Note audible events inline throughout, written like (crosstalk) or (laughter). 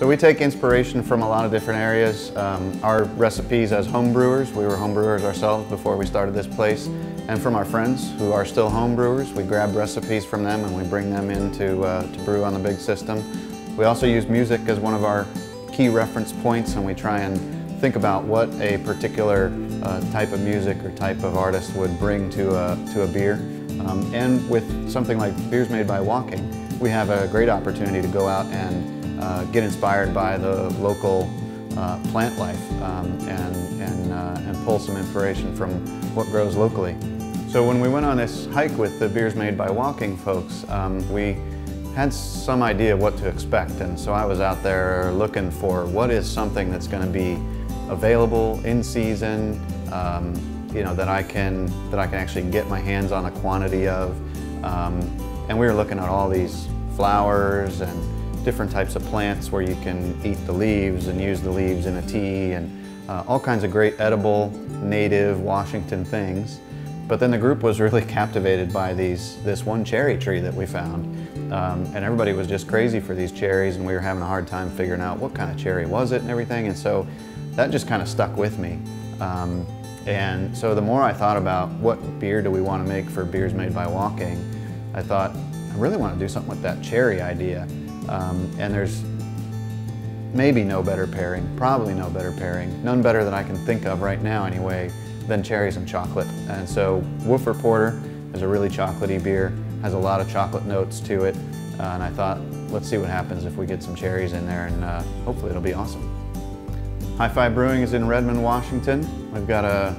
So we take inspiration from a lot of different areas. Um, our recipes as home brewers, we were home brewers ourselves before we started this place, and from our friends who are still home brewers, we grab recipes from them and we bring them in to, uh, to brew on the big system. We also use music as one of our key reference points and we try and think about what a particular uh, type of music or type of artist would bring to a, to a beer. Um, and with something like Beers Made by Walking, we have a great opportunity to go out and uh, get inspired by the local uh, plant life um, and, and, uh, and pull some inspiration from what grows locally. So when we went on this hike with the Beers Made by Walking folks, um, we had some idea what to expect and so I was out there looking for what is something that's going to be available in season, um, you know, that I can that I can actually get my hands on a quantity of. Um, and we were looking at all these flowers and different types of plants where you can eat the leaves and use the leaves in a tea and uh, all kinds of great edible, native Washington things. But then the group was really (laughs) captivated by these this one cherry tree that we found. Um, and everybody was just crazy for these cherries and we were having a hard time figuring out what kind of cherry was it and everything. And so that just kind of stuck with me. Um, and so the more I thought about what beer do we want to make for Beers Made by Walking, I thought, I really want to do something with that cherry idea. Um, and there's maybe no better pairing, probably no better pairing, none better that I can think of right now anyway, than cherries and chocolate. And so Woofer Porter is a really chocolatey beer, has a lot of chocolate notes to it. Uh, and I thought, let's see what happens if we get some cherries in there and uh, hopefully it'll be awesome. Hi-Fi Brewing is in Redmond, Washington. We've got a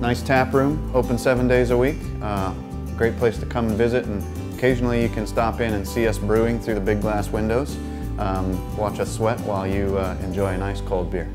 nice tap room, open seven days a week. Uh, great place to come and visit and occasionally you can stop in and see us brewing through the big glass windows. Um, watch us sweat while you uh, enjoy a nice cold beer.